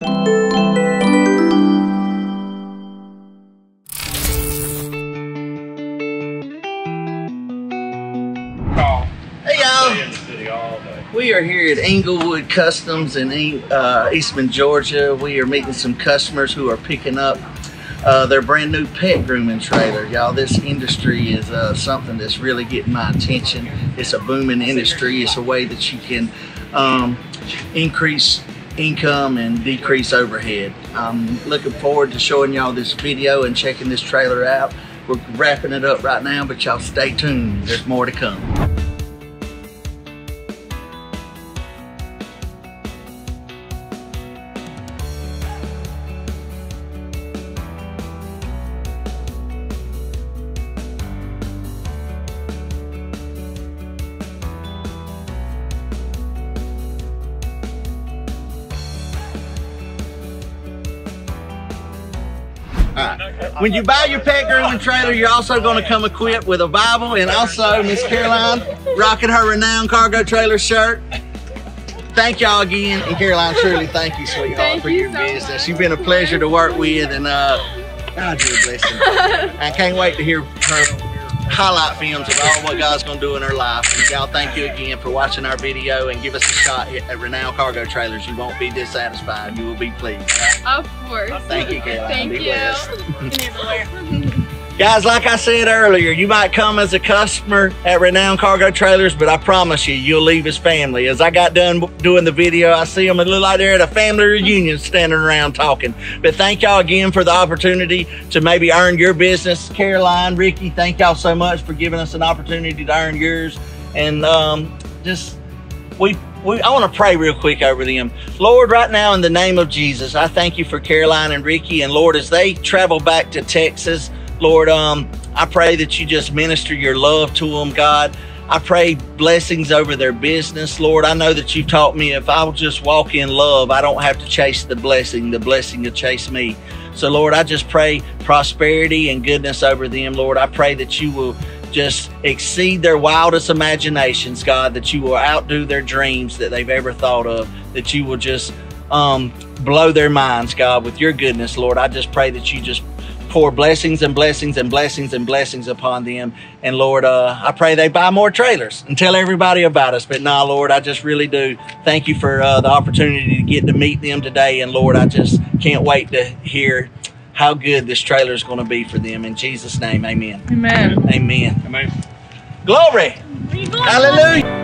Hey y'all, we are here at Englewood Customs in uh, Eastman, Georgia. We are meeting some customers who are picking up uh, their brand new pet grooming trailer. Y'all, this industry is uh, something that's really getting my attention. It's a booming industry. It's a way that you can um, increase income and decrease overhead. I'm looking forward to showing y'all this video and checking this trailer out. We're wrapping it up right now, but y'all stay tuned. There's more to come. When you buy your pet grooming trailer, you're also going to come equipped with a Bible and also Miss Caroline rocking her Renown cargo trailer shirt. Thank y'all again, and Caroline, truly thank you, sweetheart, thank for you your so business. much. You've been a pleasure to work with, and uh, God, you're a blessing. I can't wait to hear her highlight films of all what God's going to do in her life. And y'all, thank you again for watching our video and give us a shot at Renown Cargo Trailers. You won't be dissatisfied. You will be pleased. Of course. Thank you, Caroline. Thank Be you. blessed. Guys, like I said earlier, you might come as a customer at Renown Cargo Trailers, but I promise you, you'll leave as family. As I got done doing the video, I see them, it look like they're at a family reunion standing around talking. But thank y'all again for the opportunity to maybe earn your business. Caroline, Ricky, thank y'all so much for giving us an opportunity to earn yours. And um, just, we we, I want to pray real quick over them. Lord, right now in the name of Jesus, I thank you for Caroline and Ricky. And Lord, as they travel back to Texas, Lord, um, I pray that you just minister your love to them, God. I pray blessings over their business, Lord. I know that you've taught me if I'll just walk in love, I don't have to chase the blessing. The blessing will chase me. So, Lord, I just pray prosperity and goodness over them, Lord. I pray that you will just exceed their wildest imaginations, God, that you will outdo their dreams that they've ever thought of, that you will just um, blow their minds, God, with your goodness, Lord. I just pray that you just pour blessings and blessings and blessings and blessings upon them. And Lord, uh, I pray they buy more trailers and tell everybody about us. But nah, Lord, I just really do thank you for uh, the opportunity to get to meet them today. And Lord, I just can't wait to hear how good this trailer is going to be for them. In Jesus' name, amen. Amen. Amen. Amen. Glory. Hallelujah.